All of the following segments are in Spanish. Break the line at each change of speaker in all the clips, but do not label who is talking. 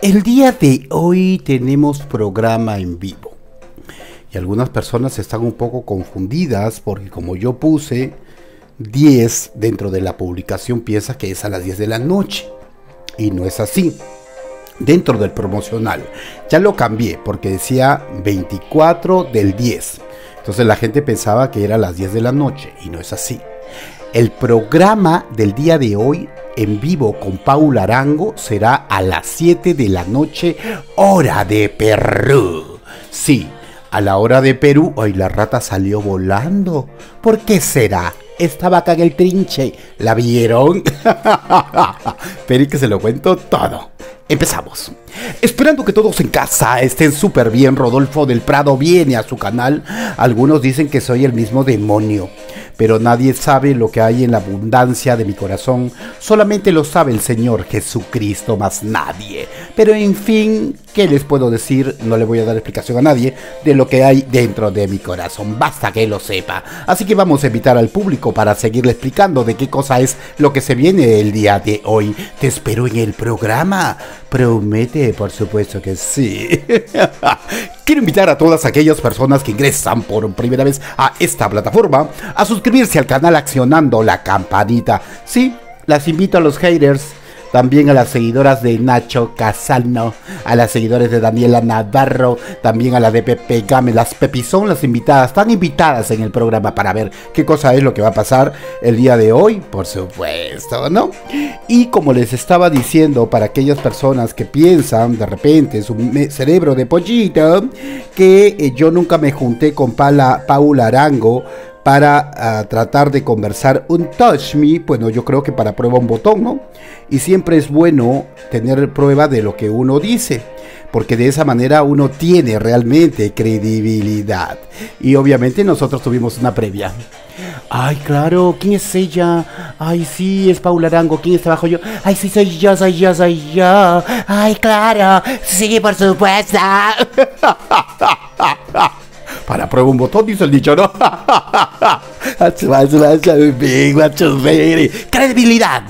El día de hoy tenemos programa en vivo. Y algunas personas están un poco confundidas porque como yo puse 10 dentro de la publicación piensa que es a las 10 de la noche. Y no es así. Dentro del promocional. Ya lo cambié porque decía 24 del 10. Entonces la gente pensaba que era a las 10 de la noche y no es así. El programa del día de hoy en vivo con Paul Arango será a las 7 de la noche, hora de Perú. Sí, a la hora de Perú, hoy la rata salió volando. ¿Por qué será? Estaba acá en el trinche. ¿La vieron? Pero que se lo cuento todo. Empezamos. Esperando que todos en casa estén súper bien, Rodolfo del Prado viene a su canal. Algunos dicen que soy el mismo demonio pero nadie sabe lo que hay en la abundancia de mi corazón, solamente lo sabe el Señor Jesucristo, más nadie. Pero en fin, ¿qué les puedo decir? No le voy a dar explicación a nadie de lo que hay dentro de mi corazón, basta que lo sepa. Así que vamos a invitar al público para seguirle explicando de qué cosa es lo que se viene el día de hoy. Te espero en el programa. Promete, por supuesto que sí. Quiero invitar a todas aquellas personas que ingresan por primera vez a esta plataforma a suscribirse al canal accionando la campanita. Sí, las invito a los haters también a las seguidoras de Nacho Casano, a las seguidores de Daniela Navarro, también a la de Pepe Game, las Pepi son las invitadas, están invitadas en el programa para ver qué cosa es lo que va a pasar el día de hoy, por supuesto, ¿no? Y como les estaba diciendo, para aquellas personas que piensan de repente su cerebro de pollito, que eh, yo nunca me junté con Paula Arango, para ah, tratar de conversar un touch me, bueno, yo creo que para prueba un botón, ¿no? Y siempre es bueno tener prueba de lo que uno dice, porque de esa manera uno tiene realmente credibilidad. Y obviamente nosotros tuvimos una previa. Ay, claro, ¿quién es ella? Ay, sí, es Paula Arango, ¿quién está abajo yo? Ay, sí, soy yo, soy yo, soy yo. Ay, claro, sí, por supuesto. Para prueba un botón, dice el dicho, ¿no? Credibilidad.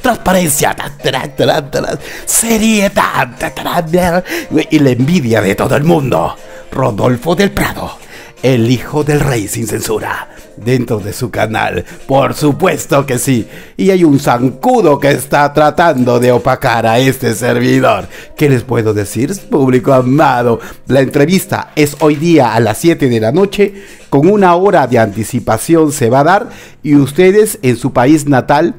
Transparencia. Seriedad. Y la envidia de todo el mundo. Rodolfo del Prado, el hijo del rey sin censura dentro de su canal. Por supuesto que sí. Y hay un zancudo que está tratando de opacar a este servidor. ¿Qué les puedo decir, público amado? La entrevista es hoy día a las 7 de la noche. Con una hora de anticipación se va a dar. Y ustedes en su país natal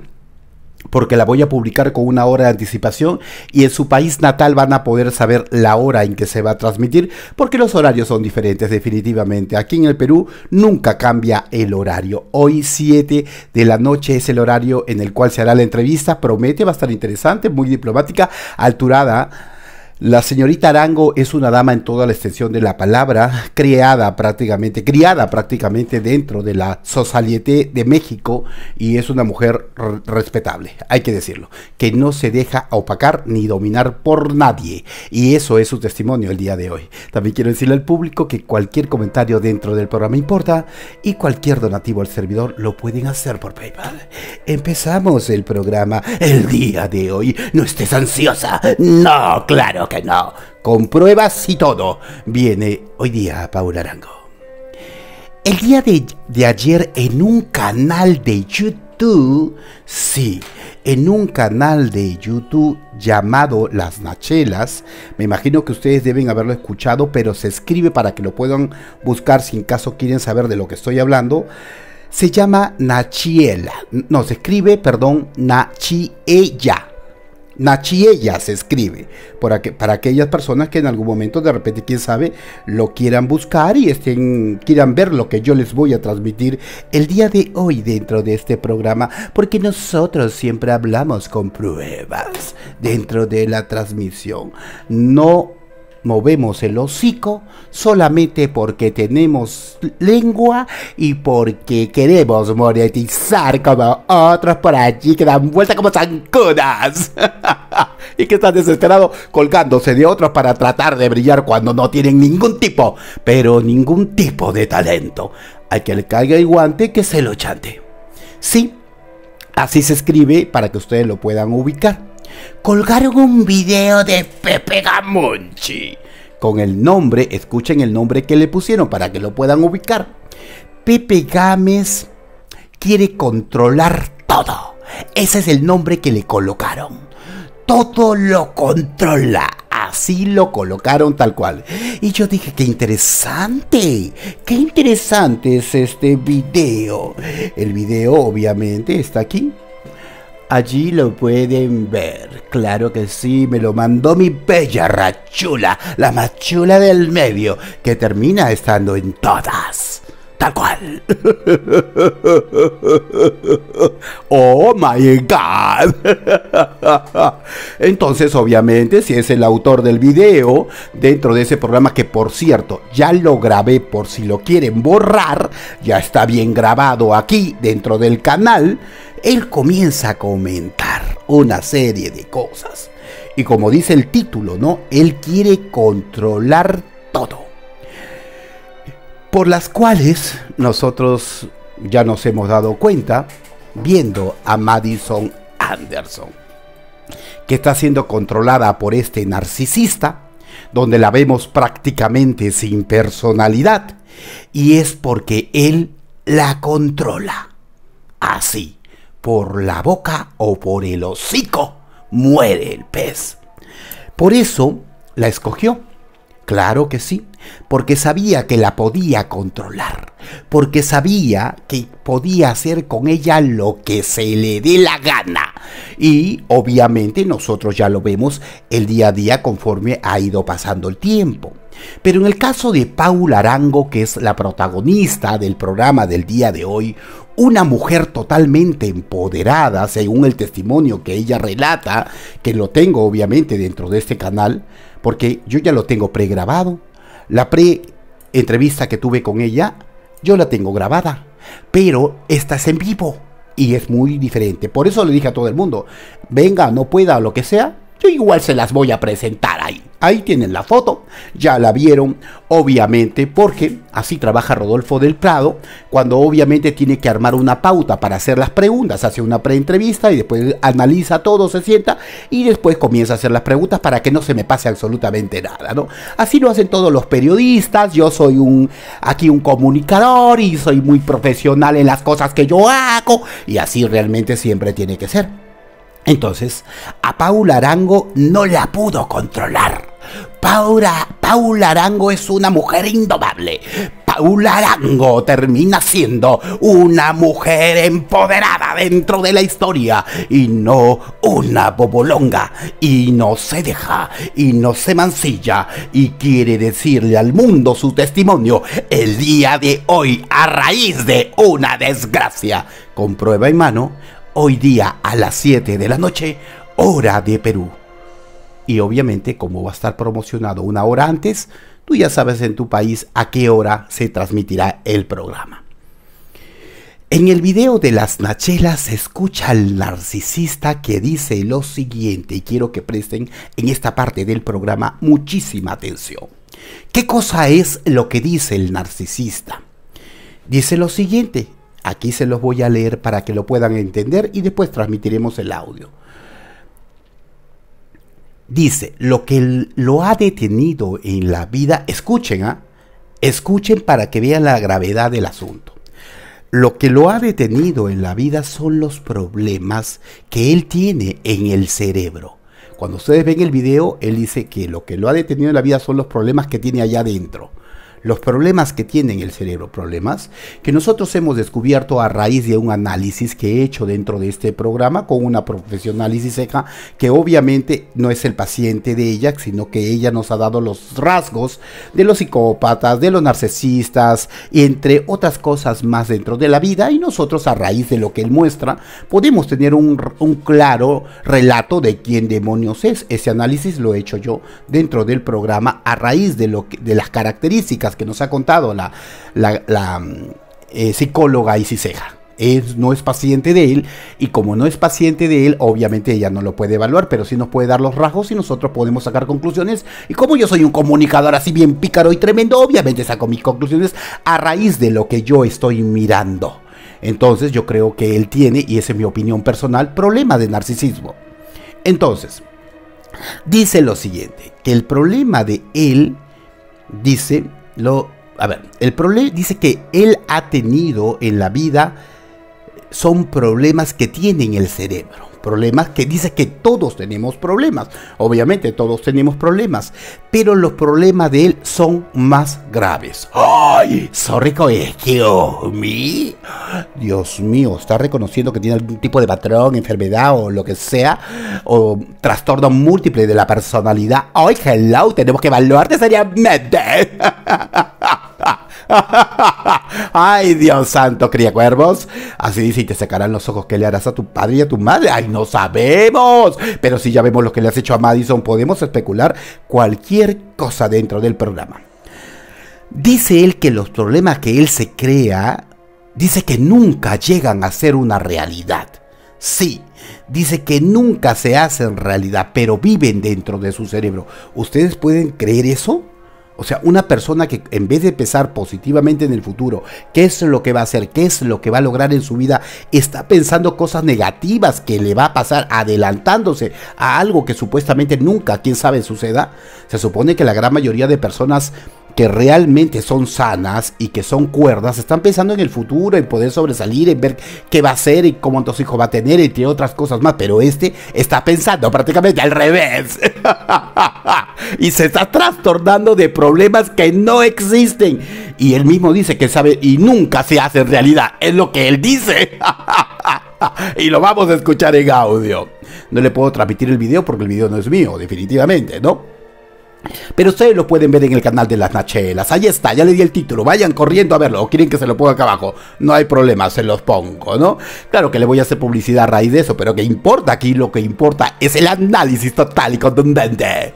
porque la voy a publicar con una hora de anticipación y en su país natal van a poder saber la hora en que se va a transmitir, porque los horarios son diferentes definitivamente. Aquí en el Perú nunca cambia el horario. Hoy 7 de la noche es el horario en el cual se hará la entrevista. Promete, va a estar interesante, muy diplomática, alturada la señorita Arango es una dama en toda la extensión de la palabra, criada prácticamente, criada prácticamente dentro de la société de México y es una mujer respetable, hay que decirlo, que no se deja opacar ni dominar por nadie y eso es su testimonio el día de hoy. También quiero decirle al público que cualquier comentario dentro del programa importa y cualquier donativo al servidor lo pueden hacer por PayPal. Empezamos el programa el día de hoy. No estés ansiosa. No, claro que no. Con pruebas y todo. Viene hoy día Paula Arango. El día de, de ayer en un canal de YouTube, sí, en un canal de YouTube llamado Las Nachelas. Me imagino que ustedes deben haberlo escuchado, pero se escribe para que lo puedan buscar si en caso quieren saber de lo que estoy hablando. Se llama Nachiela. No, se escribe, perdón, Nachiella. Nachiella se escribe, para, para aquellas personas que en algún momento de repente, quién sabe, lo quieran buscar y estén, quieran ver lo que yo les voy a transmitir el día de hoy dentro de este programa, porque nosotros siempre hablamos con pruebas dentro de la transmisión. No movemos el hocico solamente porque tenemos lengua y porque queremos monetizar como otros por allí que dan vuelta como zancudas y que están desesperados colgándose de otros para tratar de brillar cuando no tienen ningún tipo, pero ningún tipo de talento. Hay que le caiga el guante que se lo chante. Sí, así se escribe para que ustedes lo puedan ubicar. Colgaron un video de Pepe Gamonchi con el nombre, escuchen el nombre que le pusieron para que lo puedan ubicar. Pepe Gámez quiere controlar todo. Ese es el nombre que le colocaron. Todo lo controla. Así lo colocaron tal cual. Y yo dije, qué interesante. Qué interesante es este video. El video obviamente está aquí. Allí lo pueden ver. Claro que sí, me lo mandó mi bella rachula, la más chula del medio, que termina estando en todas. Tal cual. oh my god. Entonces, obviamente, si es el autor del video, dentro de ese programa que por cierto, ya lo grabé por si lo quieren borrar, ya está bien grabado aquí dentro del canal, él comienza a comentar una serie de cosas. Y como dice el título, ¿no? Él quiere controlar todo por las cuales nosotros ya nos hemos dado cuenta viendo a Madison Anderson, que está siendo controlada por este narcisista, donde la vemos prácticamente sin personalidad, y es porque él la controla. Así, por la boca o por el hocico, muere el pez. Por eso la escogió. Claro que sí porque sabía que la podía controlar, porque sabía que podía hacer con ella lo que se le dé la gana. Y obviamente nosotros ya lo vemos el día a día conforme ha ido pasando el tiempo. Pero en el caso de Paula Arango, que es la protagonista del programa del día de hoy, una mujer totalmente empoderada, según el testimonio que ella relata, que lo tengo obviamente dentro de este canal, porque yo ya lo tengo pregrabado, la pre-entrevista que tuve con ella, yo la tengo grabada, pero esta es en vivo y es muy diferente. Por eso le dije a todo el mundo, venga, no pueda, lo que sea, yo igual se las voy a presentar ahí. Ahí tienen la foto, ya la vieron, obviamente, porque así trabaja Rodolfo del Prado, cuando obviamente tiene que armar una pauta para hacer las preguntas, hace una preentrevista y después analiza todo, se sienta y después comienza a hacer las preguntas para que no se me pase absolutamente nada, ¿no? Así lo hacen todos los periodistas, yo soy un aquí un comunicador y soy muy profesional en las cosas que yo hago y así realmente siempre tiene que ser. Entonces, a Paula Arango no la pudo controlar. Paula, Paula Arango es una mujer indomable. Paula Arango termina siendo una mujer empoderada dentro de la historia y no una bobolonga. Y no se deja y no se mancilla y quiere decirle al mundo su testimonio el día de hoy a raíz de una desgracia. Con prueba en mano, hoy día a las 7 de la noche, hora de Perú. Y obviamente, como va a estar promocionado una hora antes, tú ya sabes en tu país a qué hora se transmitirá el programa. En el video de las Nachelas se escucha al narcisista que dice lo siguiente y quiero que presten en esta parte del programa muchísima atención. ¿Qué cosa es lo que dice el narcisista? Dice lo siguiente, Aquí se los voy a leer para que lo puedan entender y después transmitiremos el audio. Dice, lo que lo ha detenido en la vida, escuchen, ¿ah? escuchen para que vean la gravedad del asunto. Lo que lo ha detenido en la vida son los problemas que él tiene en el cerebro. Cuando ustedes ven el video, él dice que lo que lo ha detenido en la vida son los problemas que tiene allá adentro los problemas que tiene en el cerebro, problemas que nosotros hemos descubierto a raíz de un análisis que he hecho dentro de este programa con una profesional seca que obviamente no es el paciente de ella, sino que ella nos ha dado los rasgos de los psicópatas, de los narcisistas entre otras cosas más dentro de la vida y nosotros a raíz de lo que él muestra podemos tener un, claro relato de quién demonios es. Ese análisis lo he hecho yo dentro del programa a raíz de, lo de las características que nos ha contado la, la, mm, eh, psicóloga Isiseja. Es, no es paciente de él y como no es paciente de él, obviamente ella no lo puede evaluar, pero sí nos puede dar los rasgos y nosotros podemos sacar conclusiones. Y como yo soy un comunicador así bien pícaro y tremendo, obviamente saco mis conclusiones a raíz de lo que yo estoy mirando. Entonces yo creo que él tiene, y esa es mi opinión personal, problema de narcisismo. Entonces, dice lo siguiente, que el problema de él, dice, lo, a ver, el problema, dice que él ha tenido en la vida, son problemas que tiene en el cerebro problemas que dice que todos tenemos problemas. Obviamente todos tenemos problemas, pero los problemas de él son más graves. ¡Ay! Sorry, excuse me. Dios mío, está reconociendo que tiene algún tipo de patrón, enfermedad o lo que sea, o trastorno múltiple de la personalidad. ¡Ay, hello! Tenemos que evaluarte seriamente. Ay, Dios santo, cría cuervos. Así dice, y te sacarán los ojos que le harás a tu padre y a tu madre. Ay, no sabemos. Pero si ya vemos lo que le has hecho a Madison, podemos especular cualquier cosa dentro del programa. Dice él que los problemas que él se crea, dice que nunca llegan a ser una realidad. Sí, dice que nunca se hacen realidad, pero viven dentro de su cerebro. ¿Ustedes pueden creer eso? O sea, una persona que en vez de pensar positivamente en el futuro, qué es lo que va a hacer, qué es lo que va a lograr en su vida, está pensando cosas negativas que le va a pasar, adelantándose a algo que supuestamente nunca, quién sabe, suceda. Se supone que la gran mayoría de personas que realmente son sanas y que son cuerdas, están pensando en el futuro, en poder sobresalir, en ver qué va a hacer y cómo cuántos hijos va a tener, entre otras cosas más. Pero este está pensando prácticamente al revés. y se está trastornando de problemas que no existen. Y él mismo dice que sabe y nunca se hace realidad. Es lo que él dice. y lo vamos a escuchar en audio. No le puedo transmitir el video porque el video no es mío, definitivamente, ¿no? Pero ustedes lo pueden ver en el canal de las Nachelas. Ahí está, ya le di el título. Vayan corriendo a verlo. O quieren que se lo ponga acá abajo. No hay problema, se los pongo, ¿no? Claro que le voy a hacer publicidad a raíz de eso, pero ¿qué importa aquí? Lo que importa es el análisis total y contundente.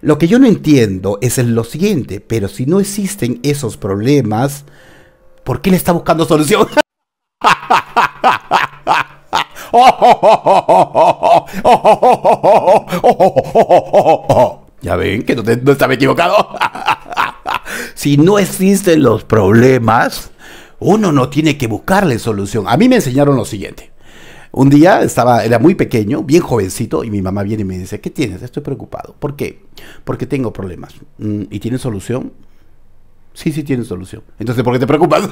Lo que yo no entiendo es lo siguiente, pero si no existen esos problemas, ¿por qué le está buscando solución? Ya ven que no, estaba equivocado. si no existen los problemas, uno no tiene que buscarle solución. A mí me enseñaron lo siguiente. Un día estaba, era muy pequeño, bien jovencito, y mi mamá viene y me dice, ¿qué tienes? Estoy preocupado. ¿Por qué? Porque tengo problemas. ¿Y tiene solución? Sí, sí tiene solución. Entonces, ¿por qué te preocupas?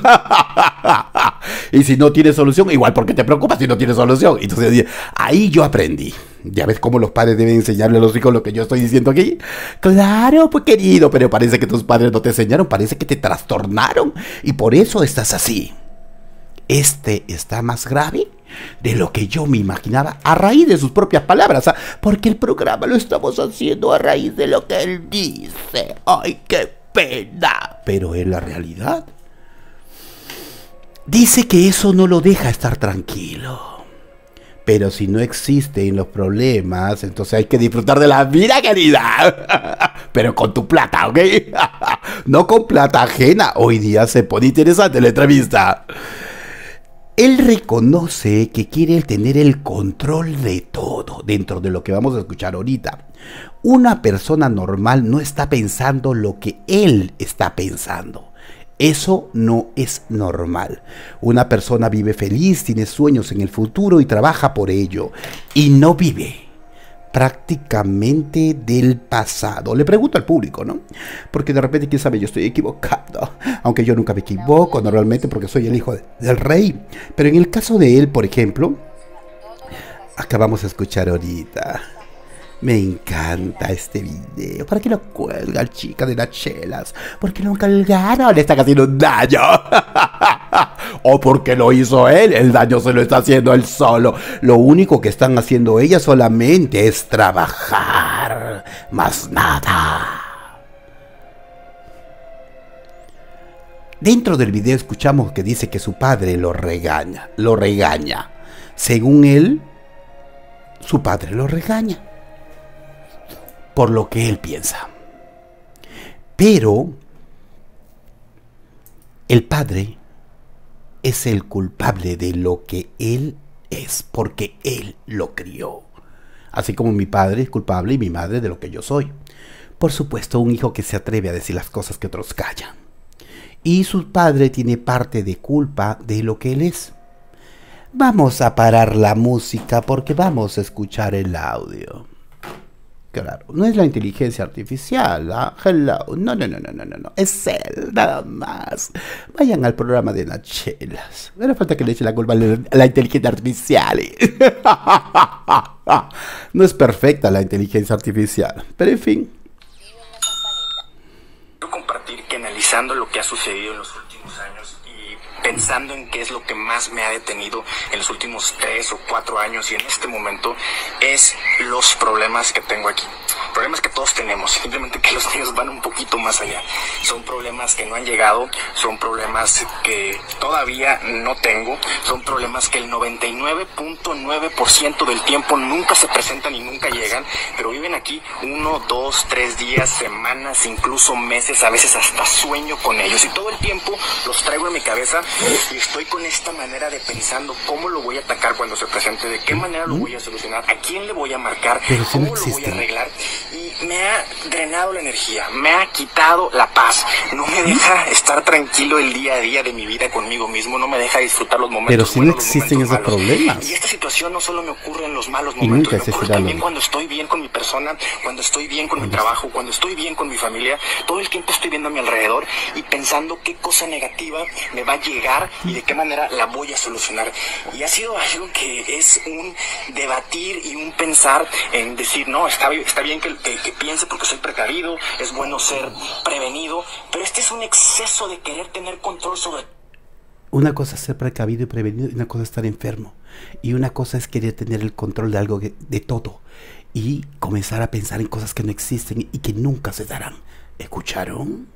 y si no tiene solución, igual, ¿por qué te preocupas si no tiene solución? Entonces, ahí yo aprendí. ¿Ya ves cómo los padres deben enseñarle a los hijos lo que yo estoy diciendo aquí? Claro, pues querido, pero parece que tus padres no te enseñaron, parece que te trastornaron y por eso estás así. Este está más grave de lo que yo me imaginaba a raíz de sus propias palabras, ¿ah? porque el programa lo estamos haciendo a raíz de lo que él dice. ¡Ay, qué pena. Pero en la realidad, dice que eso no lo deja estar tranquilo. Pero si no existen los problemas, entonces hay que disfrutar de la vida, querida. Pero con tu plata, ¿ok? No con plata ajena. Hoy día se pone interesante la entrevista. Él reconoce que quiere tener el control de todo dentro de lo que vamos a escuchar ahorita. Una persona normal no está pensando lo que él está pensando. Eso no es normal. Una persona vive feliz, tiene sueños en el futuro y trabaja por ello. Y no vive prácticamente del pasado. Le pregunto al público, ¿no? Porque de repente, quién sabe, yo estoy equivocado. Aunque yo nunca me equivoco normalmente porque soy el hijo del rey. Pero en el caso de él, por ejemplo, acabamos de escuchar ahorita. Me encanta este video. ¿Para qué lo cuelga el chica de las chelas? Porque lo colgaron, le están haciendo un daño. o porque lo hizo él, el daño se lo está haciendo él solo. Lo único que están haciendo ellas solamente es trabajar. Más nada. Dentro del video escuchamos que dice que su padre lo regaña, lo regaña. Según él, su padre lo regaña por lo que él piensa. Pero el padre es el culpable de lo que él es, porque él lo crió. Así como mi padre es culpable y mi madre de lo que yo soy. Por supuesto, un hijo que se atreve a decir las cosas que otros callan. Y su padre tiene parte de culpa de lo que él es. Vamos a parar la música porque vamos a escuchar el audio. Claro, no es la inteligencia artificial, ¿ah? Hello. No, no, no, no, no, no. Es él, nada más. Vayan al programa de Nachelas. No hace falta que le eche la culpa a la inteligencia artificial. no es perfecta la inteligencia artificial. Pero en fin.
Quiero compartir que analizando lo que ha sucedido en los pensando en qué es lo que más me ha detenido en los últimos tres o cuatro años y en este momento es los problemas que tengo aquí. Problemas que todos tenemos, simplemente que los niños van un poquito más allá. Son problemas que no han llegado, son problemas que todavía no tengo, son problemas que el 99.9% del tiempo nunca se presentan y nunca llegan, pero viven aquí uno, dos, tres días, semanas, incluso meses, a veces hasta sueño con ellos. Y todo el tiempo los traigo en mi cabeza y estoy con esta manera de pensando cómo lo voy a atacar cuando se presente, de qué manera lo voy a solucionar, a quién le voy a marcar, cómo lo voy a arreglar. Y me ha drenado la energía, me ha quitado la paz, no me deja estar tranquilo el día a día de mi vida conmigo mismo, no me deja disfrutar los momentos
Pero si no
buenos,
existen esos
malos.
problemas.
Y esta situación no solo me ocurre en los malos
Y
momentos,
nunca
me ocurre también cuando estoy bien con mi persona, cuando estoy bien con mi trabajo, cuando estoy bien con mi familia, todo el tiempo estoy viendo a mi alrededor y pensando qué cosa negativa me va a llegar y de qué manera la voy a solucionar. Y ha sido algo que es un debatir y un pensar en decir, no, está, está bien que, que- piense porque soy precavido, es bueno ser prevenido, pero este es un exceso de querer tener control sobre
Una cosa es ser precavido y prevenido y una cosa es estar enfermo. Y una cosa es querer tener el control de algo, de todo. Y comenzar a pensar en cosas que no existen y que nunca se darán. ¿Escucharon?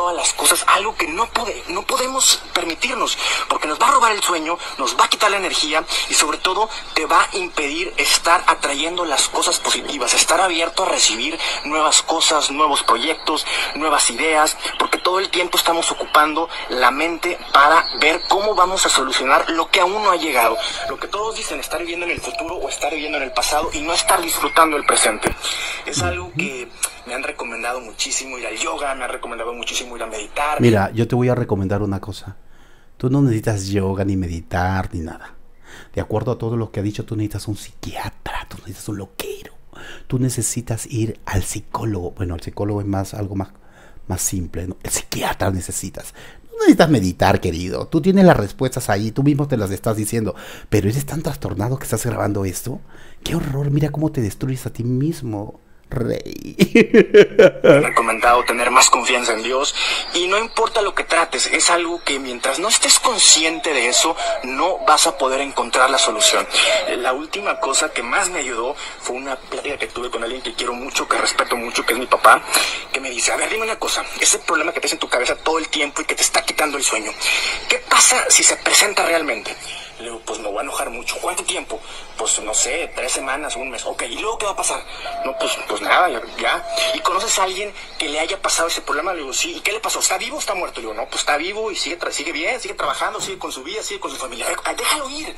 Todas las cosas, algo que no, pode- no podemos permitirnos, porque nos va a robar el sueño, nos va a quitar la energía y sobre todo te va a impedir estar atrayendo las cosas positivas, estar abierto a recibir nuevas cosas, nuevos proyectos, nuevas ideas, porque todo el tiempo estamos ocupando la mente para ver cómo vamos a solucionar lo que aún no ha llegado, lo que todos dicen estar viviendo en el futuro o estar viviendo en el pasado y no estar disfrutando el presente. Es algo que me han recomendado muchísimo ir al yoga, me han recomendado muchísimo ir a meditar.
Mira, yo te voy a recomendar una cosa. Tú no necesitas yoga, ni meditar, ni nada. De acuerdo a todo lo que ha dicho, tú necesitas un psiquiatra, tú necesitas un loquero. Tú necesitas ir al psicólogo. Bueno, el psicólogo es más algo más, más simple. ¿no? El psiquiatra necesitas. No necesitas meditar, querido. Tú tienes las respuestas ahí, tú mismo te las estás diciendo. Pero eres tan trastornado que estás grabando esto. ¡Qué horror! Mira cómo te destruyes a ti mismo, rey.
Recomendado tener más confianza en Dios y no importa lo que trates, es algo que mientras no estés consciente de eso, no vas a poder encontrar la solución. La última cosa que más me ayudó fue una plática que tuve con alguien que quiero mucho, que respeto mucho, que es mi papá, que me dice, a ver, dime una cosa, ese problema que tienes en tu cabeza todo el tiempo y que te está quitando el sueño, ¿qué pasa si se presenta realmente? Le digo, pues me voy a enojar mucho. ¿Cuánto tiempo? Pues no sé, tres semanas, un mes. Ok, ¿y luego qué va a pasar? No, pues, pues nada, ya. ¿Y conoces a alguien que le haya pasado ese problema? Le digo, sí. ¿Y qué le pasó? ¿Está vivo o está muerto? Le digo, no, pues está vivo y sigue, sigue bien, sigue trabajando, sigue con su vida, sigue con su familia. Déjalo ir.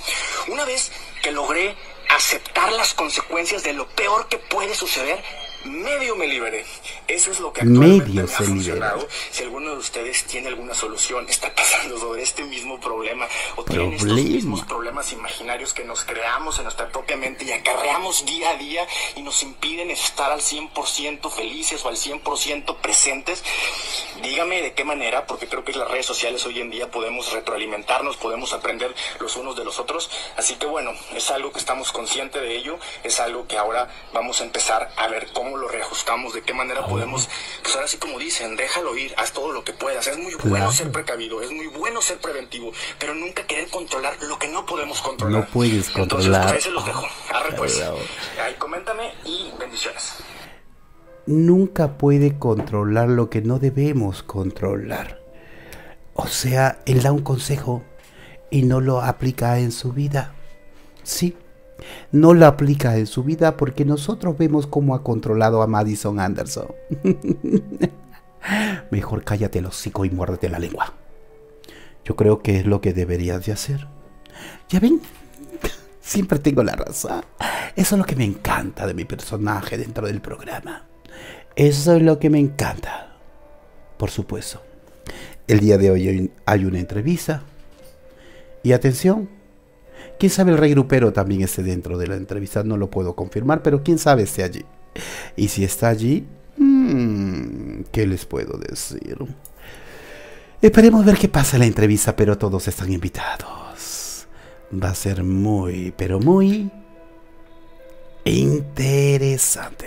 Una vez que logré aceptar las consecuencias de lo peor que puede suceder, medio me liberé. Eso es lo que actualmente
Medio
me
se
ha funcionado.
liberó.
Si alguno de ustedes tiene alguna solución, está pasando sobre este mismo problema o tiene estos
Problema.
mismos problemas imaginarios que nos creamos en nuestra propia mente y acarreamos día a día y nos impiden estar al 100% felices o al 100% presentes, dígame de qué manera, porque creo que en las redes sociales hoy en día podemos retroalimentarnos, podemos aprender los unos de los otros. Así que bueno, es algo que estamos conscientes de ello, es algo que ahora vamos a empezar a ver cómo lo reajustamos, de qué manera podemos, pues ahora sí como dicen, déjalo ir, haz todo lo que puedas. Es muy bueno
Claro.
ser precavido, es muy bueno ser preventivo, pero nunca querer controlar lo que no podemos controlar.
No puedes
Entonces,
controlar.
pues ahí se los dejo. Arre pues. Ahí coméntame y bendiciones.
nunca puede controlar lo que no debemos controlar. O sea, él da un consejo y no lo aplica en su vida. Sí, no lo aplica en su vida porque nosotros vemos cómo ha controlado a Madison Anderson. Mejor cállate el hocico y muérdete la lengua. Yo creo que es lo que deberías de hacer. ¿Ya ven? Siempre tengo la razón. Eso es lo que me encanta de mi personaje dentro del programa. Eso es lo que me encanta. Por supuesto. El día de hoy hay una entrevista. Y atención, Quién sabe el rey grupero también esté dentro de la entrevista, no lo puedo confirmar, pero quién sabe esté allí. Y si está allí, mmm, ¿qué les puedo decir? Esperemos ver qué pasa en la entrevista, pero todos están invitados. Va a ser muy, pero muy interesante.